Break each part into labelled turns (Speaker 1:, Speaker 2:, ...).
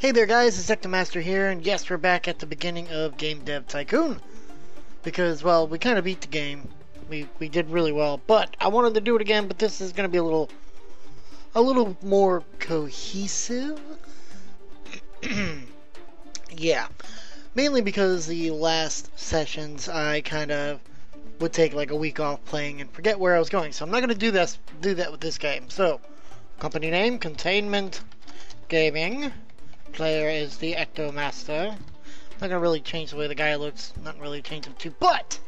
Speaker 1: Hey there guys, it's Ectomaster here, and yes, we're back at the beginning of Game Dev Tycoon. Because, well, we kind of beat the game. We, we did really well, but I wanted to do it again, but this is going to be a little, a little more cohesive. yeah. Mainly because the last sessions I kind of would take like a week off playing and forget where I was going. So I'm not going to do this do that with this game. So, company name, Containment Gaming. Player is the Ectomaster. Not going to really change the way the guy looks. Not really change him too. But,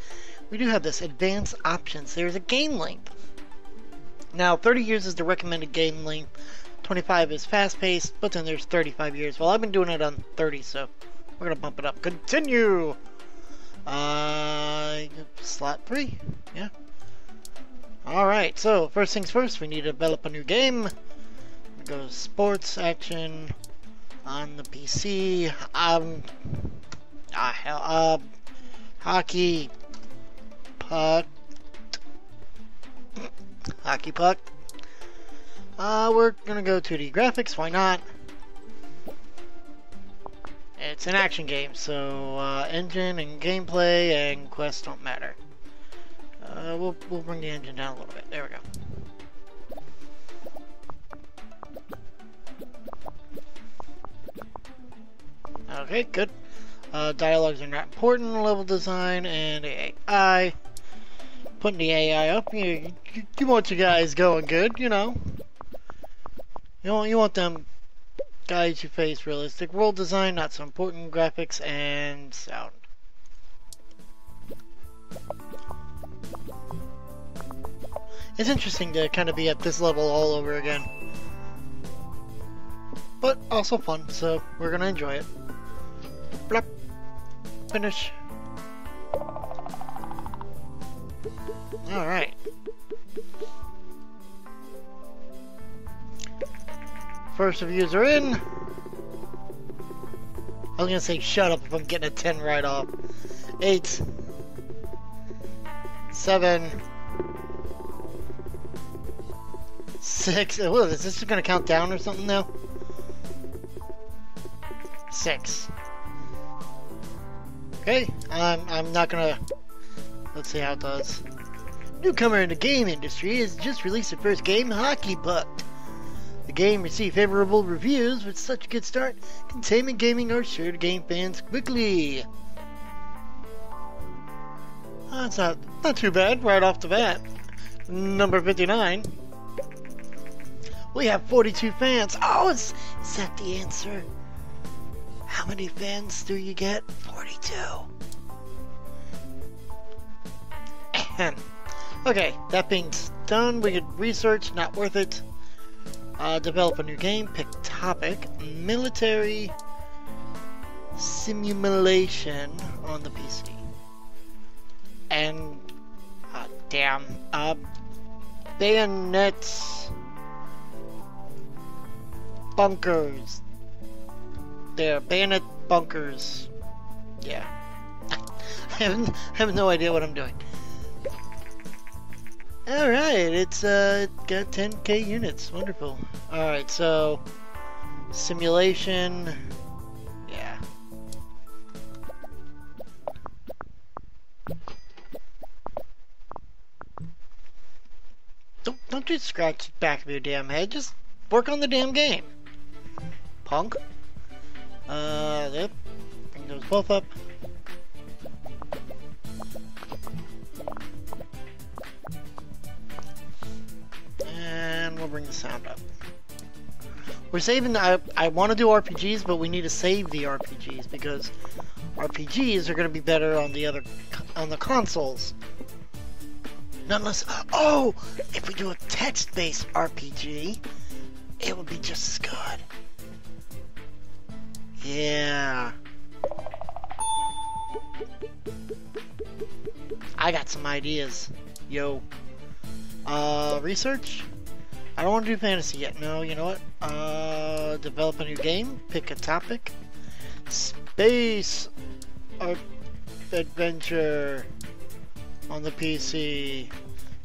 Speaker 1: we do have this advanced options. There's a game length. Now, 30 years is the recommended game length. 25 is fast paced, but then there's 35 years. Well, I've been doing it on 30, so we're to bump it up. Continue! Uh, slot 3. Yeah. Alright, so first things first, we need to develop a new game. Go sports, action, on the PC. Um, hell, uh, hockey, puck, hockey puck. Uh, we're gonna go 2D graphics, why not? It's an action game, so uh, engine and gameplay and quests don't matter. Uh, we'll, we'll bring the engine down a little bit. There we go. Okay, good. Uh, dialogues are not important. Level design and AI. Putting the AI up, you, you, you want your guys going good, you know. You want, you want them guys you face realistic. World design, not so important. Graphics and sound. It's interesting to kind of be at this level all over again. But also fun, so we're gonna enjoy it. Finish. Alright. First reviews are in. I was gonna say shut up if I'm getting a 10 right off. 8. 7. 6. What is this gonna count down or something now? 6. Okay, I'm, I'm not gonna... Let's see how it does. Newcomer in the game industry has just released their first game, Hockey Puck. The game received favorable reviews with such a good start. Containment Gaming are sure to gain fans quickly. That's not, not too bad right off the bat. Number 59. We have 42 fans. Oh, is, is that the answer? How many fans do you get? 42. okay, that being done, we could research, not worth it. Uh, develop a new game, pick topic, military simulation on the PC. And, uh, damn, uh, bayonets, bunkers, they're bayonet bunkers. Yeah. I, have, I have no idea what I'm doing. Alright, it's uh, got 10k units. Wonderful. Alright, so simulation. Yeah. Don't, don't just scratch the back of your damn head. Just work on the damn game. Punk. Uh, yep. Those both up. And we'll bring the sound up. We're saving, I, I want to do RPGs, but we need to save the RPGs because RPGs are going to be better on the other, on the consoles. Not unless, oh, if we do a text-based RPG, it would be just as good. Yeah. I got some ideas. Yo. Uh, research? I don't want to do fantasy yet. No, you know what? Uh, develop a new game. Pick a topic. Space adventure on the PC.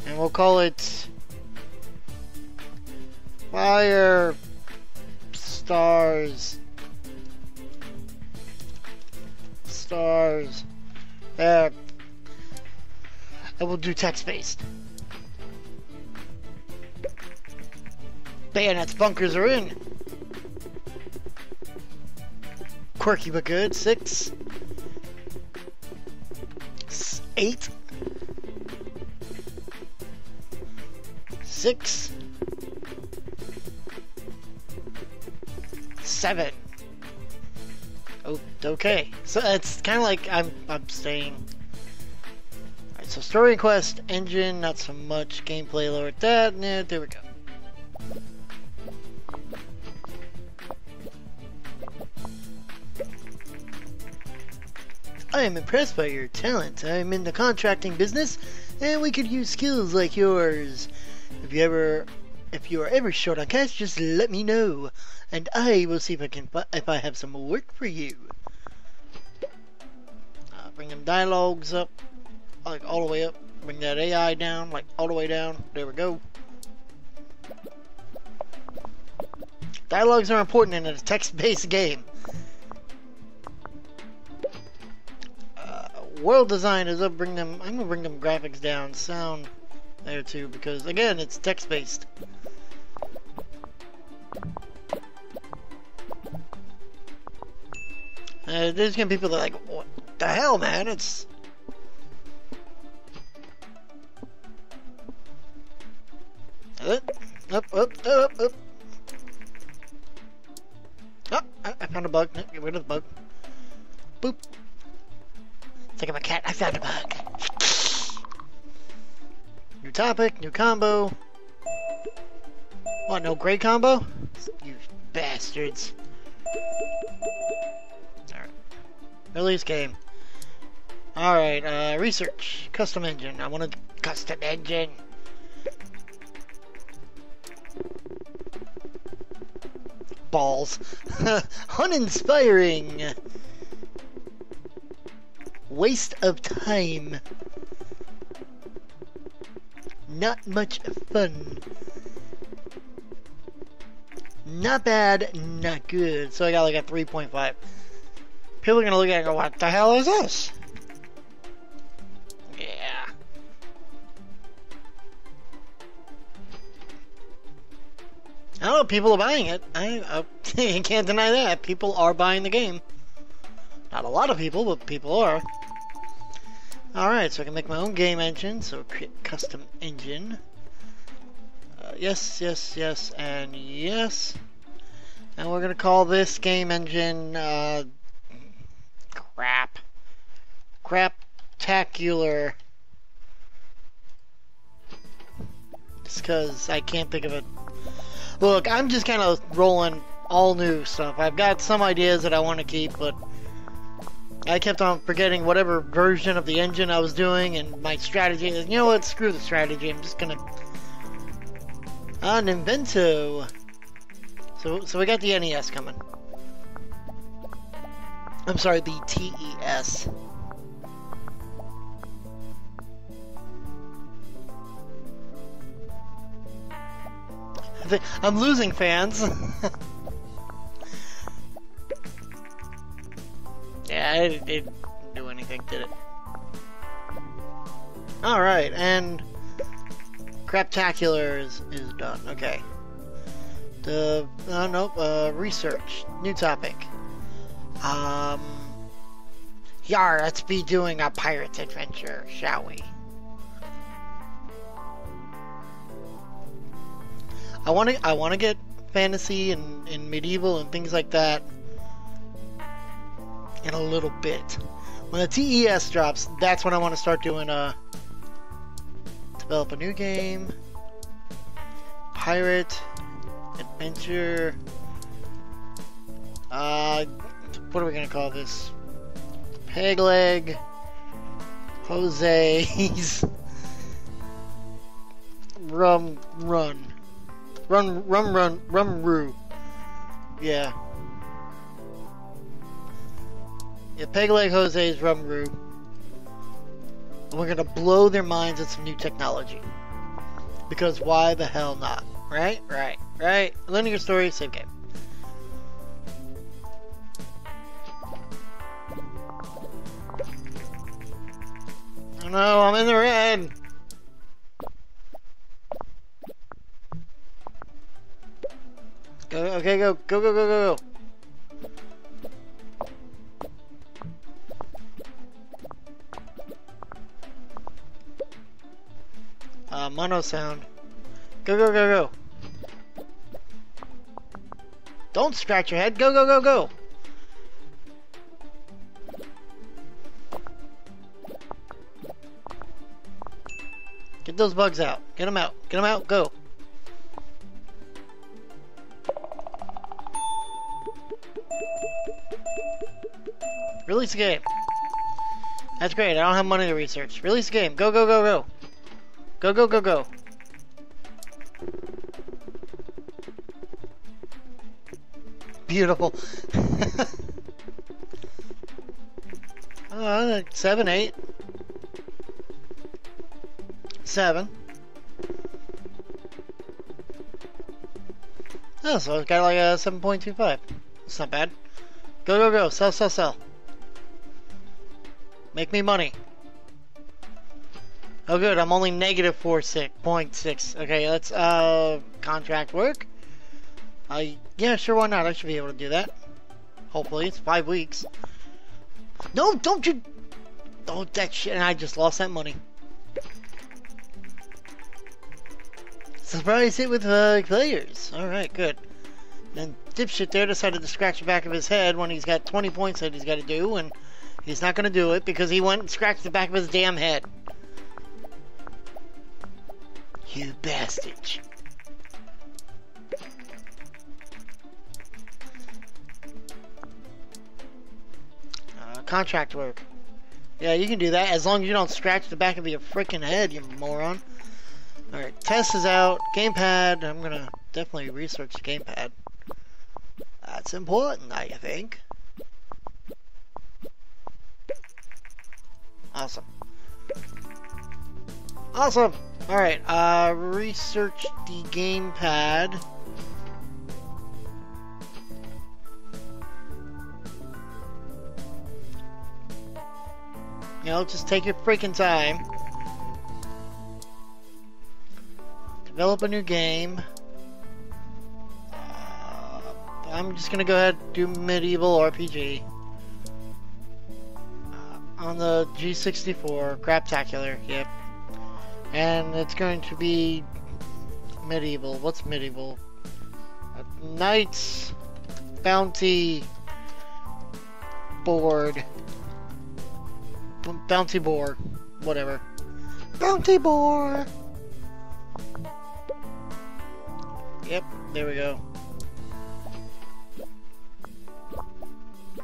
Speaker 1: And we'll call it Fire Stars stars. And we'll do text-based. Bayonet's bunkers are in. Quirky but good. Six. Eight. Six. Seven. Oh, okay. So it's kind of like I'm I'm staying. Alright, so story quest, engine, not so much gameplay lower that. Yeah, there we go. I am impressed by your talent. I'm in the contracting business, and we could use skills like yours. If you ever, if you are ever short on cash, just let me know, and I will see if I can, if I have some work for you. Uh, bring them dialogues up, like all the way up. Bring that AI down, like all the way down. There we go. Dialogues are important in a text-based game. world design is up. Bring them. I'm gonna bring them graphics down. Sound there too, because again, it's text based. Uh, there's gonna be people that are like, what the hell, man? It's up, up, up, up, up. Oh, I, I found a bug. Get rid of the bug. Boop. Think of a cat. I found a bug. New topic, new combo. What, no gray combo? You bastards. Alright. Release game. Alright, uh, research. Custom engine. I want a custom engine. Balls. Uninspiring waste of time. Not much fun. Not bad, not good. So I got like a 3.5. People are gonna look at it and go, what the hell is this? Yeah. I don't know, people are buying it. I, I can't deny that. People are buying the game. Not a lot of people, but people are. Alright, so I can make my own game engine, so create custom engine. Uh, yes, yes, yes, and yes. And we're gonna call this game engine, uh, crap. Craptacular. Just cause I can't think of it. Look, I'm just kind of rolling all new stuff. I've got some ideas that I want to keep, but I kept on forgetting whatever version of the engine I was doing and my strategy. Is you know what? Screw the strategy. I'm just gonna. Ah, Invento. So, so we got the NES coming. I'm sorry, the TES. I'm losing fans. Yeah, it, didn't do anything, did it? Alright, and Craptacular is, is done. Okay. The, uh, nope, uh, research. New topic. Um, yar, let's be doing a pirate adventure, shall we? I want to, I want to get fantasy and, and medieval and things like that in a little bit. When the TES drops, that's when I want to start doing a uh, develop a new game, pirate, adventure. Uh, what are we gonna call this? Peg leg, Jose's, rum run, run rum run rum roo. Yeah. Yeah, Peg Leg Jose's Rum Brew. And we're gonna blow their minds with some new technology. Because why the hell not? Right? Right. Right? Linear story, same game. no, I'm in the red. Go, okay, go, go, go, go, go, go. Uh, mono sound. Go, go, go, go. Don't scratch your head. Go, go, go, go. Get those bugs out. Get them out. Get them out. Go. Release the game. That's great. I don't have money to research. Release the game. Go, go, go, go. Go, go, go, go. Beautiful. uh, seven, eight. Seven. Oh, so it's got like a 7.25. It's not bad. Go, go, go. Sell, sell, sell. Make me money. Oh good, I'm only negative four six point six. Okay, let's uh contract work. Uh yeah, sure why not? I should be able to do that. Hopefully, it's five weeks. No, don't you don't that shit and I just lost that money. Surprise hit with uh, players. Alright, good. And dipshit there decided to scratch the back of his head when he's got 20 points that he's got to do, and he's not going to do it because he went and scratched the back of his damn head. You bastard. Contract work. Yeah, you can do that as long as you don't scratch the back of your freaking head, you moron. Alright, test is out. Gamepad. I'm gonna definitely research the gamepad. That's important, I think. Awesome. Awesome! Alright, uh, research the gamepad. You know, just take your freaking time. Develop a new game. Uh, I'm just gonna go ahead and do medieval RPG. Uh, on the G64, Craptacular, yep. And it's going to be medieval. What's medieval? Uh, Knights Bounty Board. Bounty Board. Whatever. Bounty Board! Yep, there we go.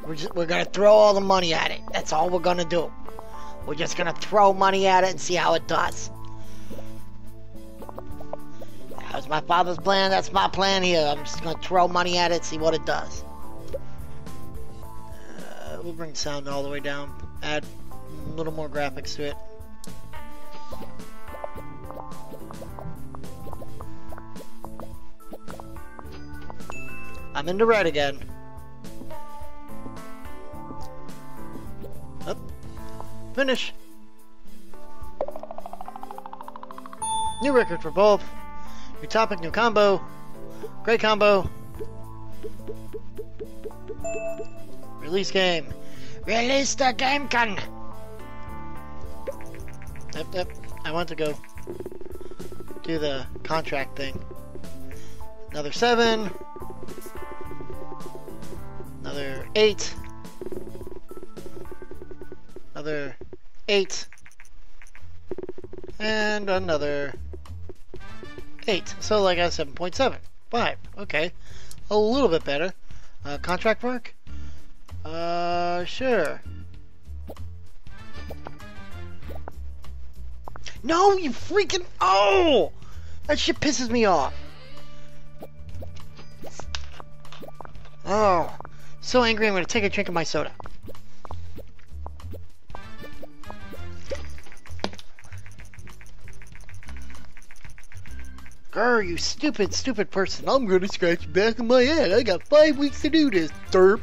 Speaker 1: We're, just, we're gonna throw all the money at it. That's all we're gonna do. We're just gonna throw money at it and see how it does. That was my father's plan, that's my plan here. I'm just gonna throw money at it, see what it does. Uh, we'll bring sound all the way down. Add a little more graphics to it. I'm in the red again. Up. Finish. New record for both. New topic, new combo. Great combo. Release game. Release the game can. Yep, yep. I want to go do the contract thing. Another seven. Another eight. Another eight. And another eight. So like a 7.7. Five. Okay. A little bit better. Uh, contract work? Uh, sure. No, you freaking... Oh! That shit pisses me off. Oh. So angry I'm gonna take a drink of my soda. Grr, you stupid, stupid person. I'm gonna scratch the back of my head. I got five weeks to do this, derp.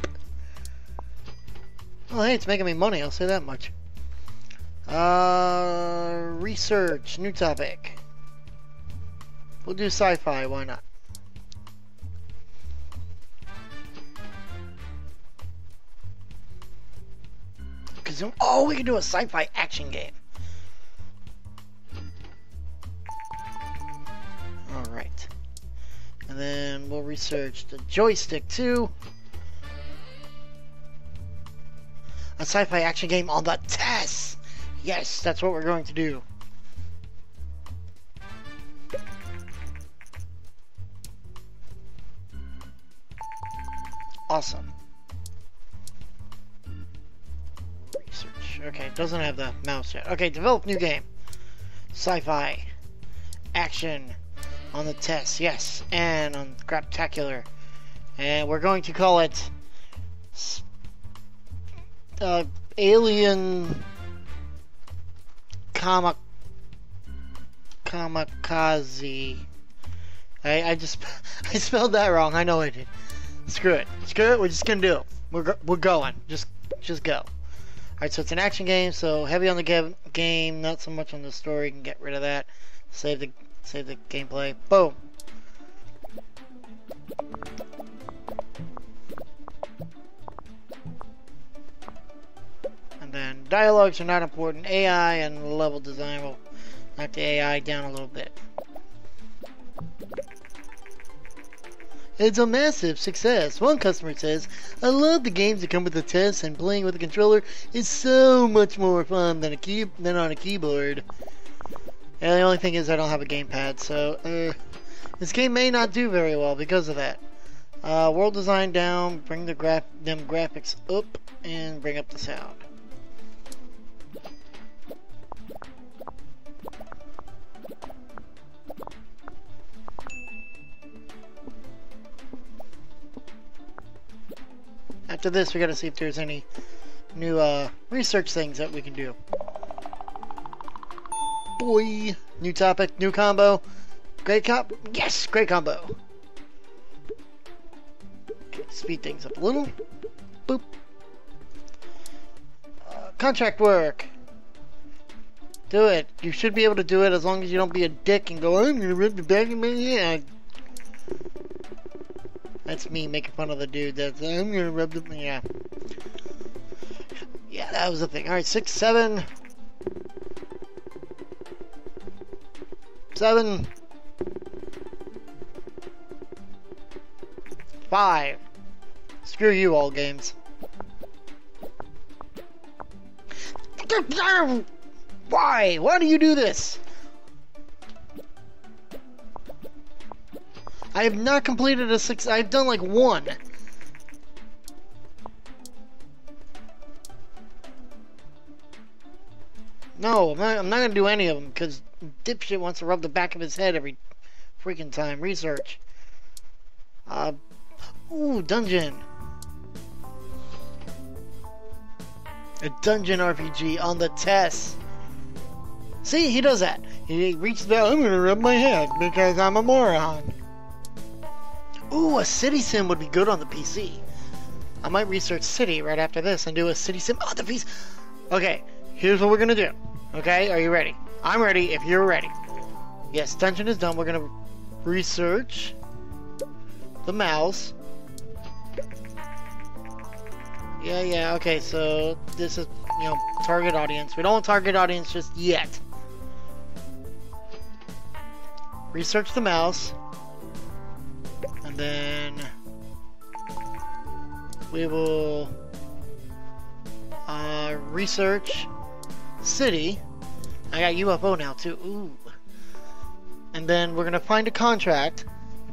Speaker 1: Well, hey, it's making me money, I'll say that much. Uh, research, new topic. We'll do sci-fi, why not? Cause oh, we can do a sci-fi action game. All right, and then we'll research the joystick too. A sci-fi action game on the TES. Yes, that's what we're going to do. Awesome. Research. Okay, doesn't have the mouse yet. Okay, develop new game. Sci-fi. Action. On the test, yes. And on Craptacular. And we're going to call it... Uh, Alien... Kama... Kamikaze. I, I just... I spelled that wrong. I know I did. Screw it. Screw it. We're just gonna do it. We're we're going. Just just go. All right. So it's an action game. So heavy on the game, not so much on the story. You can get rid of that. Save the save the gameplay. Boom. And then dialogues are not important. AI and level design will knock the AI down a little bit. It's a massive success. One customer says, I love the games that come with the test and playing with a controller is so much more fun than a key than on a keyboard. And the only thing is I don't have a gamepad, so uh, this game may not do very well because of that. Uh, world design down, bring the graph them graphics up, and bring up the sound. After this, we gotta see if there's any new uh, research things that we can do. Boy! New topic, new combo. Great combo. Yes! Great combo. Speed things up a little. Boop. Uh, contract work. Do it. You should be able to do it as long as you don't be a dick and go, I'm gonna rip the back of my. That's me making fun of the dude that's, I'm gonna rub the, yeah. Yeah, that was the thing. Alright, six, seven. Seven. Five. Screw you all games. Why? Why do you do this? I have not completed a six. I've done like one. No, I'm not, I'm not gonna do any of them because dipshit wants to rub the back of his head every freaking time. Research. Uh, ooh, dungeon. A dungeon RPG on the test. See, he does that. He reaches out, I'm gonna rub my head because I'm a moron. Ooh, a city sim would be good on the PC. I might research city right after this and do a city sim on the PC. Okay, here's what we're gonna do. Okay, are you ready? I'm ready if you're ready. Yes, dungeon is done. We're gonna research the mouse. Yeah, yeah, okay, so this is, you know, target audience. We don't want target audience just yet. Research the mouse and then we will uh, research city. I got UFO now too. Ooh. And then we're gonna find a contract,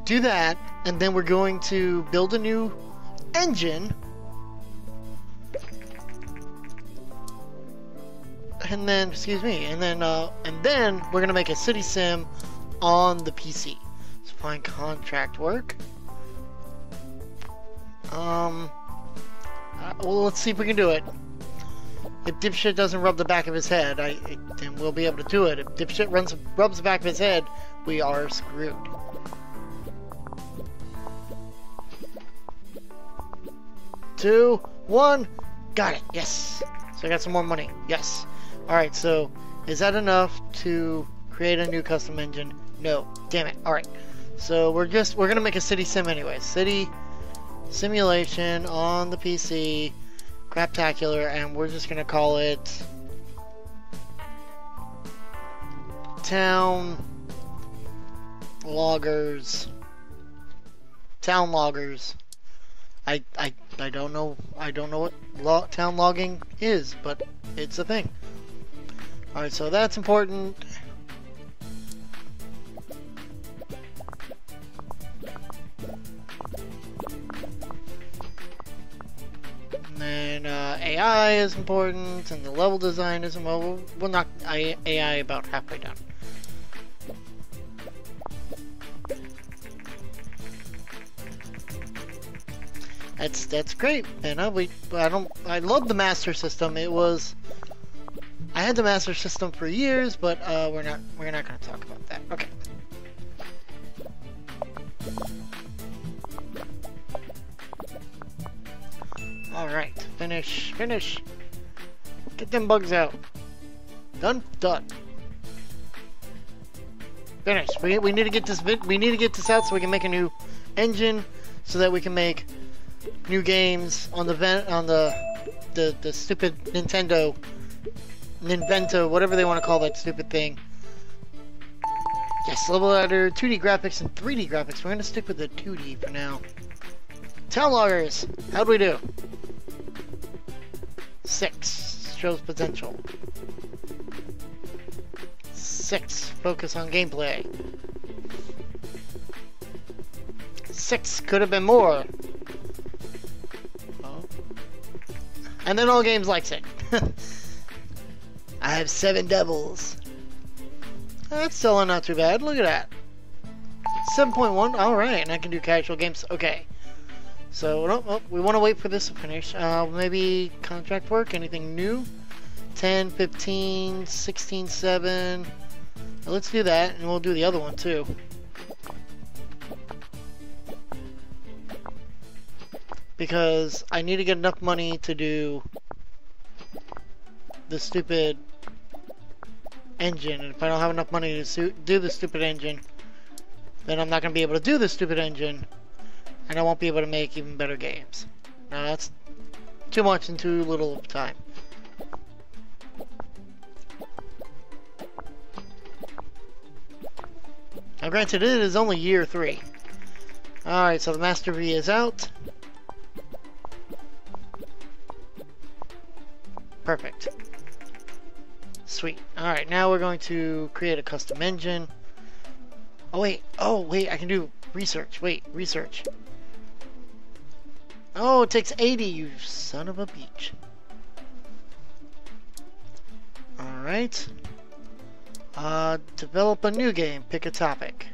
Speaker 1: do that, and then we're going to build a new engine. And then, excuse me, and then, uh, and then we're gonna make a city sim on the PC. So find contract work. Um. Uh, well, let's see if we can do it. If dipshit doesn't rub the back of his head, I, then we'll be able to do it. If dipshit runs rubs the back of his head, we are screwed. Two, one, got it. Yes. So I got some more money. Yes. Alright, so is that enough to create a new custom engine? No. Damn it. Alright. So we're just, we're gonna make a city sim anyway. City simulation on the PC, Craptacular, and we're just gonna call it Town Loggers. Town Loggers. I, I, I don't know, I don't know what lo town logging is, but it's a thing. Alright, so that's important. AI is important, and the level design is well, we'll knock AI about halfway done. That's that's great, man. I, we I don't I love the master system. It was I had the master system for years, but uh, we're not we're not going to talk about that. Finish, finish. Get them bugs out. Done, done. Finish. We, we need to get this we need to get this out so we can make a new engine so that we can make new games on the vent on the the the stupid Nintendo Ninvento, whatever they want to call that stupid thing. Yes, level editor, 2D graphics, and 3D graphics. We're gonna stick with the 2D for now. Town loggers, how'd we do? Six shows potential. Six focus on gameplay. Six could have been more. Oh. And then all games likes it. I have seven devils. That's still not too bad. Look at that. 7.1. Alright, and I can do casual games. Okay. So, we want to wait for this to finish. Uh, maybe contract work? Anything new? 10, 15, 16, 7. let's do that, and we'll do the other one too. because I need to get enough money to do the stupid engine, and if I don't have enough money to do the stupid engine, then I'm not going to be able to do the stupid engine, and I won't be able to make even better games. Now that's too much in too little time. Now granted, it is only year three. Alright, so the Master V is out. Perfect. Sweet. Alright, now we're going to create a custom engine. Oh wait, oh wait, I can do research. Wait, research. Oh, it takes 80, you son of a beach. Alright. Uh, develop a new game. Pick a topic.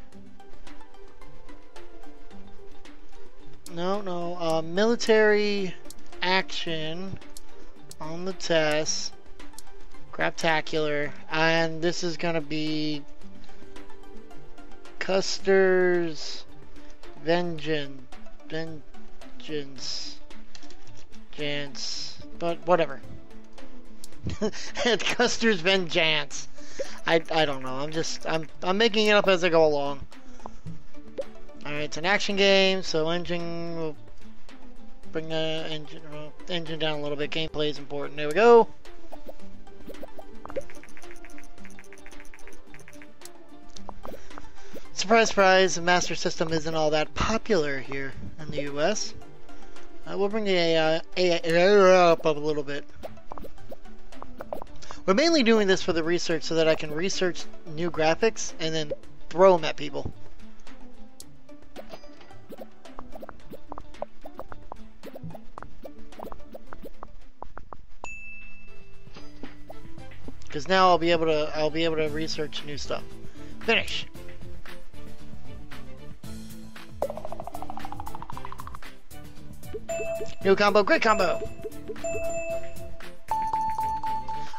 Speaker 1: No, no. Uh, military action on the test. Craptacular. And this is going to be Custer's Vengeance. Vengeance. Jance. But whatever. Custer's Vengeance. I, I don't know. I'm just I'm I'm making it up as I go along. Alright, it's an action game, so engine will bring the engine, well, engine down a little bit. Gameplay is important. There we go. Surprise, surprise, the Master System isn't all that popular here in the US. Uh, we'll bring the AI, AI up a little bit. We're mainly doing this for the research so that I can research new graphics and then throw them at people. Because now I'll be able to I'll be able to research new stuff. Finish. New combo, great combo!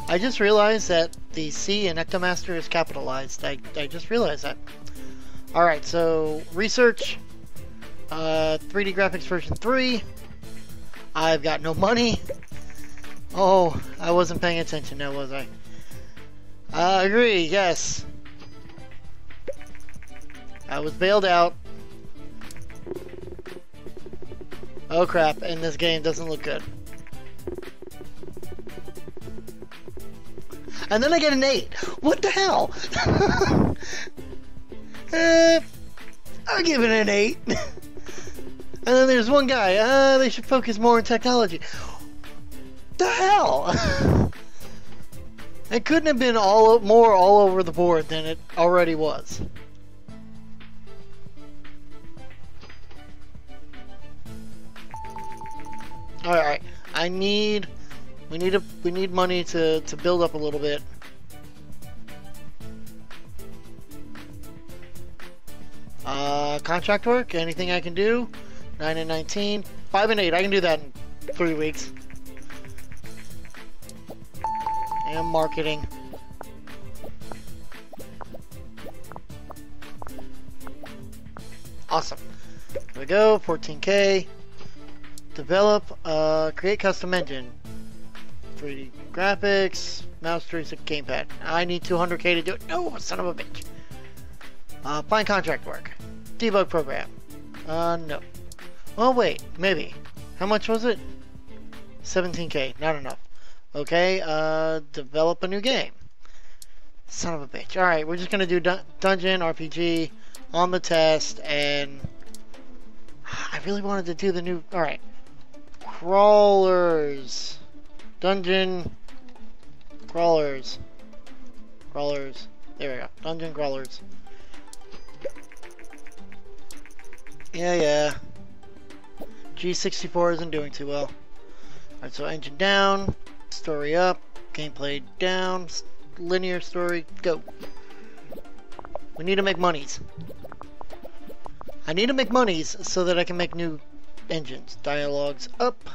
Speaker 1: I just realized that the C in Ectomaster is capitalized. I, I just realized that. Alright, so research, uh, 3D graphics version 3. I've got no money. Oh, I wasn't paying attention now, was I? I agree, yes. I was bailed out. Oh crap, and this game doesn't look good. And then I get an 8. What the hell? uh, I'll give it an 8. and then there's one guy, uh, they should focus more on technology. The hell? it couldn't have been all more all over the board than it already was. Alright, I need we need a we need money to, to build up a little bit. Uh, contract work, anything I can do? 9 and 19. 5 and 8, I can do that in 3 weeks. And marketing. Awesome. There we go, 14k. Develop, uh, create custom engine. 3D graphics, mouse 360 gamepad. I need 200k to do it. No, son of a bitch. Uh, find contract work. Debug program. Uh, no. Oh, wait, maybe. How much was it? 17k, not enough. Okay, uh, develop a new game. Son of a bitch. Alright, we're just gonna do dun Dungeon, RPG, on the test, and... I really wanted to do the new... Alright. Crawlers. Dungeon crawlers. Crawlers. There we go. Dungeon crawlers. Yeah, yeah. G64 isn't doing too well. Alright, so engine down, story up, gameplay down, linear story, go. We need to make monies. I need to make monies so that I can make new engines. Dialogues up.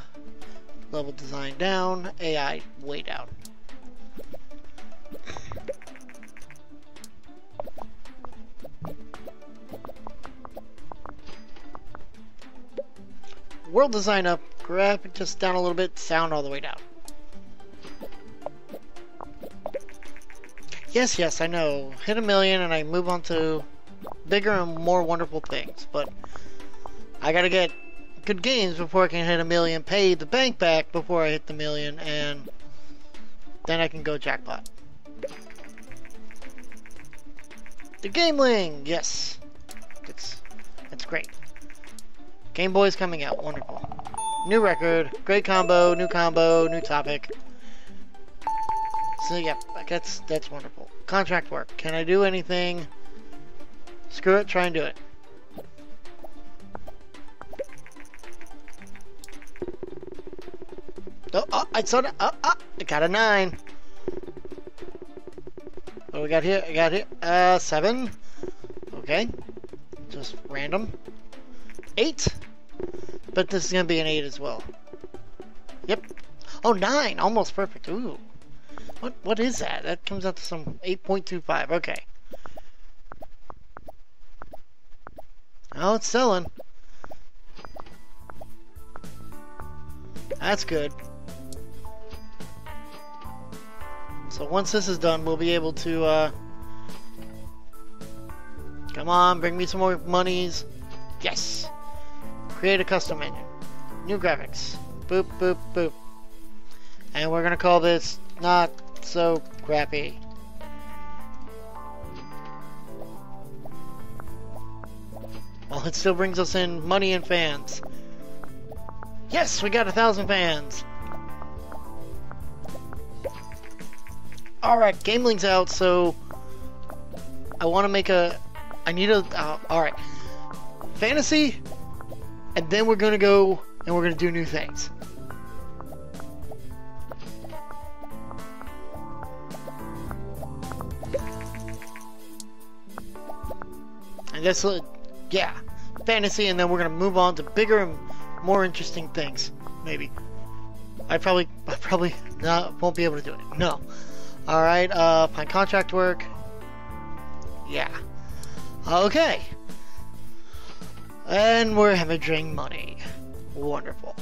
Speaker 1: Level design down, AI way down. World design up, graphic just down a little bit, sound all the way down. Yes, yes, I know. Hit a million and I move on to bigger and more wonderful things, but I gotta get good games before I can hit a million, pay the bank back before I hit the million, and then I can go jackpot. The Gameling, yes, it's it's great. Game Boy's coming out, wonderful. New record, great combo, new combo, new topic. So yeah, that's that's wonderful. Contract work. Can I do anything? Screw it, try and do it. Oh, oh, I saw that. Oh, oh, I got a nine. What we got here? I got here. Uh, seven. Okay. Just random. Eight. But this is going to be an eight as well. Yep. Oh, nine. Almost perfect. Ooh. What, what is that? That comes out to some 8.25. Okay. Oh, it's selling. That's good. So once this is done, we'll be able to, uh... Come on, bring me some more monies. Yes! Create a custom menu. New graphics. Boop, boop, boop. And we're gonna call this not so crappy. Well, it still brings us in money and fans. Yes, we got a thousand fans. Alright, Gameling's out, so I want to make a... I need a... Uh, Alright. Fantasy, and then we're going to go and we're going to do new things. And that's, uh, yeah, fantasy, and then we're going to move on to bigger and more interesting things, maybe. I probably, I probably not, won't be able to do it. No. Alright, uh, find contract work. Yeah. Okay. And we're hemorrhaging money. Wonderful.